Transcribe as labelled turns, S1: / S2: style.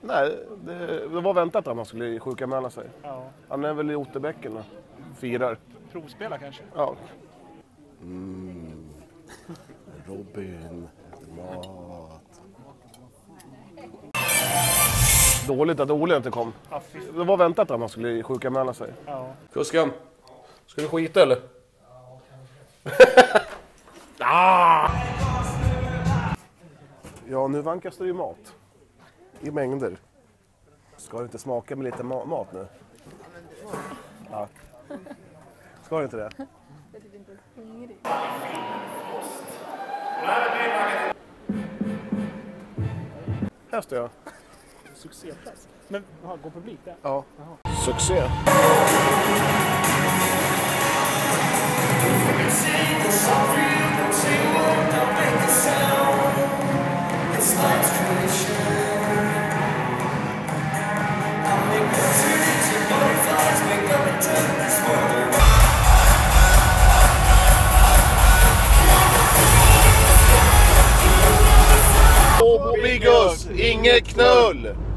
S1: Nej, det, det var väntat att han skulle sjukanmäla sig.
S2: Ja.
S1: Han är väl i Otterbäcken och firar.
S2: Provspela kanske?
S1: Ja. Robin, mat. Dåligt att Ole inte kom.
S2: Ja,
S1: Det var väntat att han skulle sjukanmäla sig.
S2: Ja.
S1: Kusken, ska du skita eller? ah! Ja, nu vankas det ju mat. I mängder. Ska det inte smaka med lite ma- mat nu? Ja. Ska det inte det? Här står jag.
S2: Succéplats. Men aha, går publik där?
S1: Ja. Succé. Amigos, inget knull!